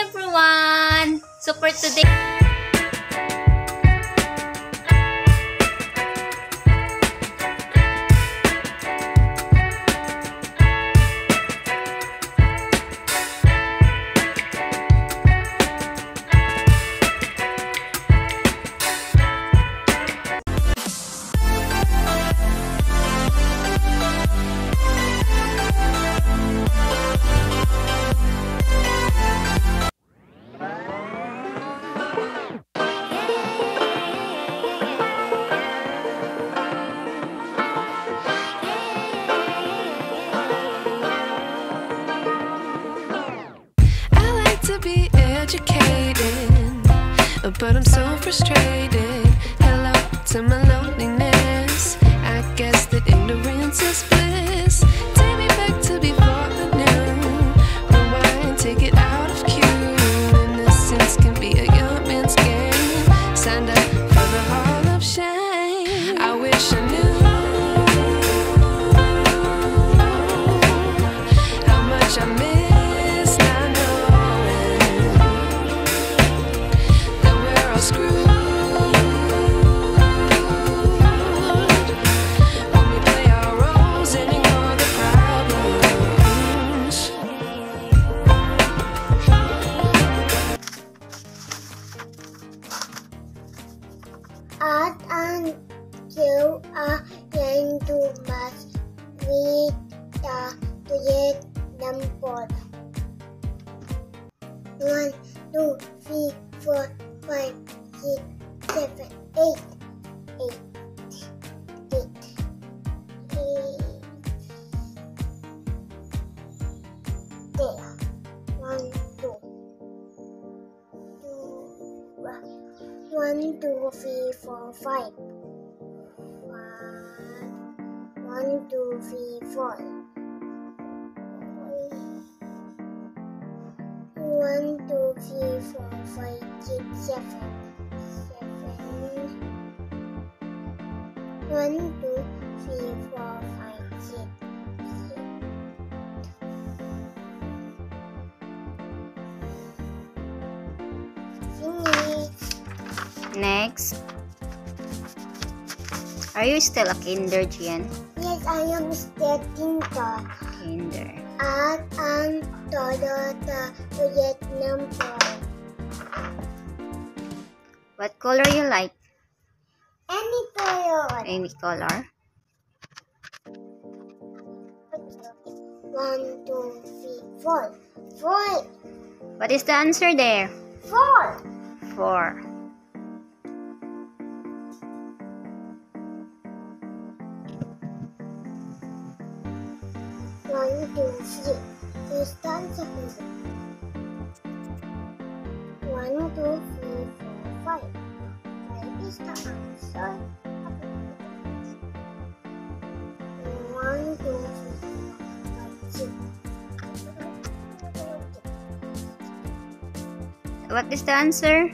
everyone! So for today, Wita tuyet nampod One, two, three, four, five, six, seven, eight Eight Eight Eight There One, two Two one, two, three, four, five. One, one, two, three, four. Three, four, five, six, seven. Seven. One, two, three, four, five, six. Six. Next. Are you still a kinder, Jiane? Yes, I am studying to. Kinder. At ang todo ta ng boy. What color you like? Any color. Any color? One, two, three, four. Four. What is the answer there? Four. Four. One, two, three. First answer. One, two, three, four, five. Five is the answer. One, two, three, four, five, six. What is the answer?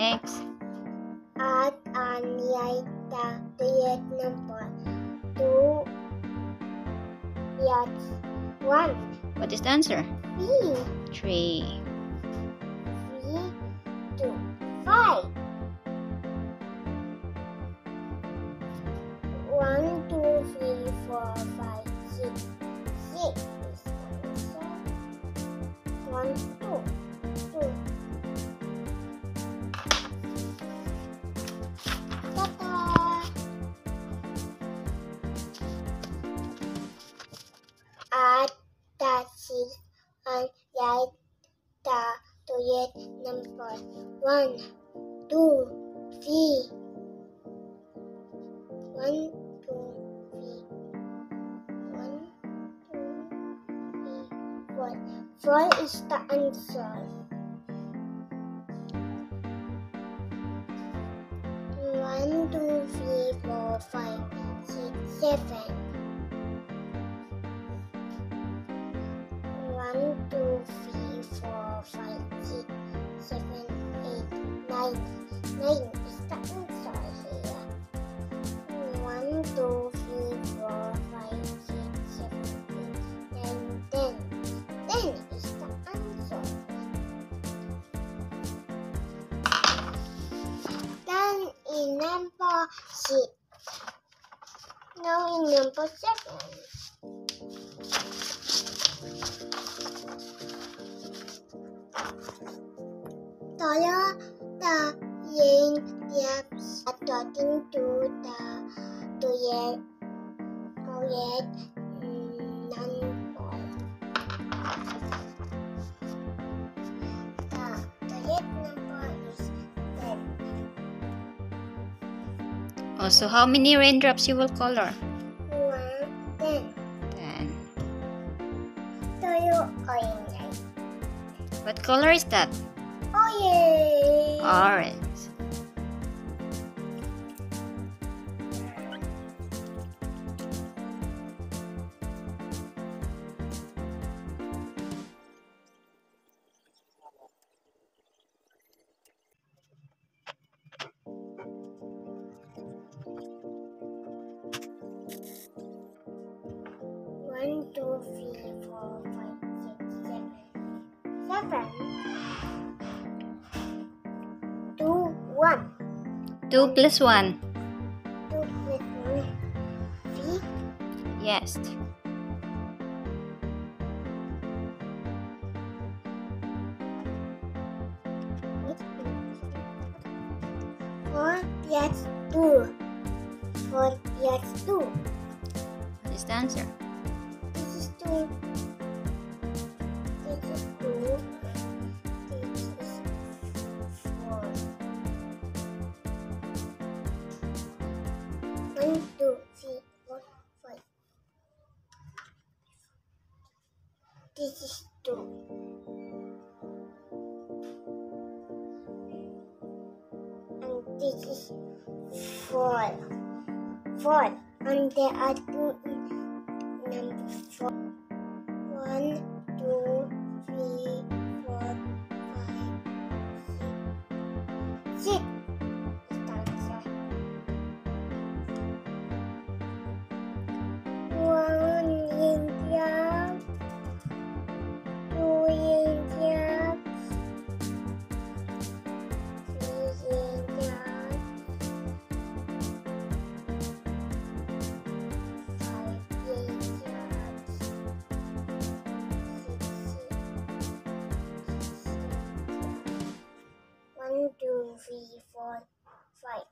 Next. At anyay ta tuyet ng po. Two yachts. One. What is the answer? Three. Three. Three. Two. Five. One, two, three, four, five, six. Six is the answer. One, tuyet number one, two, three. One, two, three. One, two, three, four. Four is the answer. One, two, three, four, five, six, seven. One, two, three, four, five, six, seven, eight, nine. Nine is the answer here. One, two, three, four, five, six, seven, eight, nine, ten. Ten is the answer. Then in number six. Now in number seven. Toyo the yin yaps according to the to yet to yet number. The the yet number is ten. Oh, so how many raindrops you will color? One ten. Ten. Toyo orange. What color is that? Oh, Orange. Orange. 2 plus 1. 2 plus 1. Three? Yes. Four plus two. What is the answer? This is two. This is two. And this is four. Four. And there are two number four. One, One, two, three, four, five.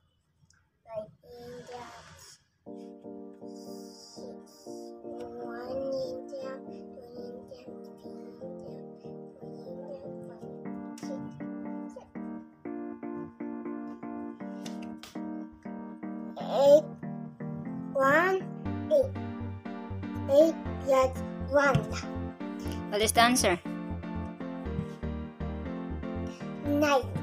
Five India. Six. One India, two India, three India, four India, five, six, seven. Eight. One, eight. Eight plus one. What is the answer? Nine.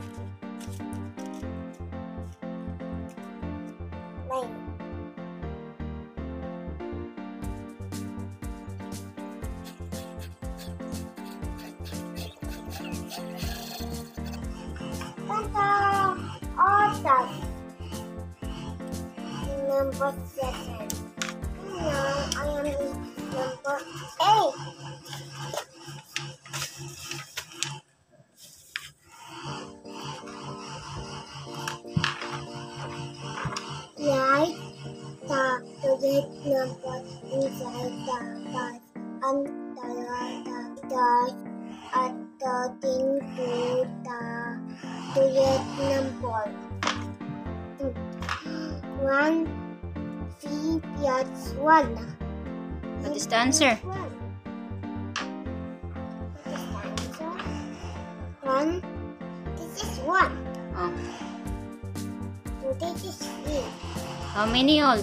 Correct number inside the box and the dot according to the correct number. One, three plus one. What is the answer? One. What is the answer? One. This is one. Oh. So this is three. How many all?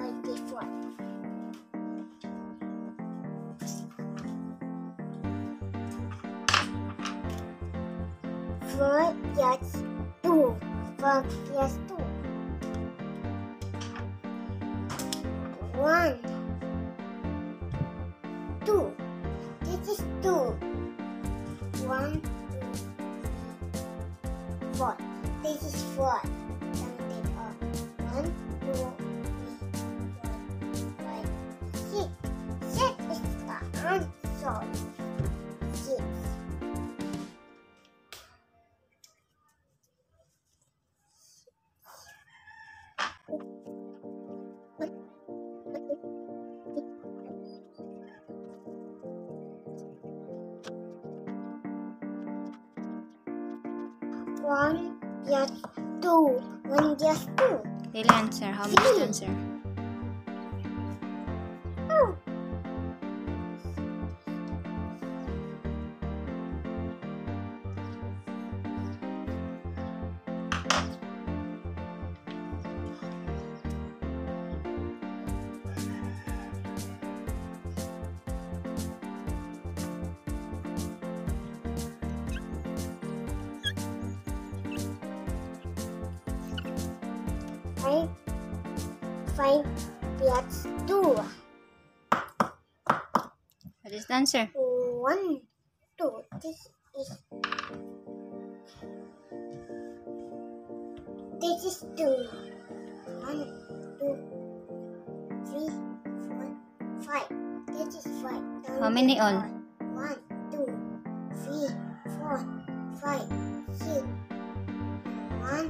Two. Four plus two. One. Two. This is two. One, four. This is four. Plus two. One yes, two. Daily answer. How many answer? 5, 5 plus 2. What is the answer? 1, 2. This is... This is 2. 1, 2, 5. This is 5. How many on? three, four, five, six, one,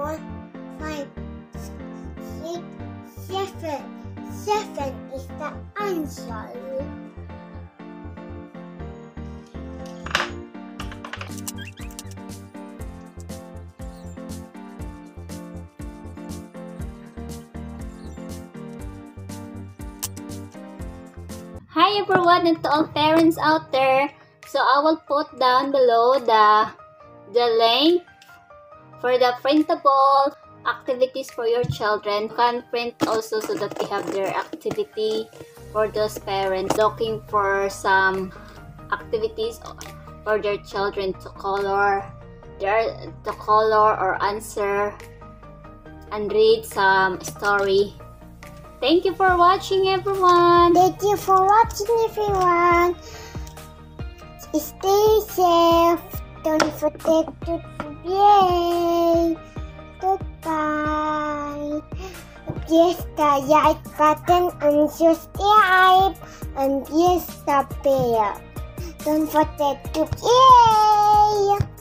four, five, six, seven. Seven is the answer. Hi everyone and to all parents out there. So I will put down below the the link for the printable activities for your children. Can print also so that they have their activity for those parents looking for some activities for their children to color their to color or answer and read some story. Thank you for watching everyone. Thank you for watching, everyone. Stay safe. Don't forget to play. Goodbye. Press the like button and subscribe. And press the bell. Don't forget to play.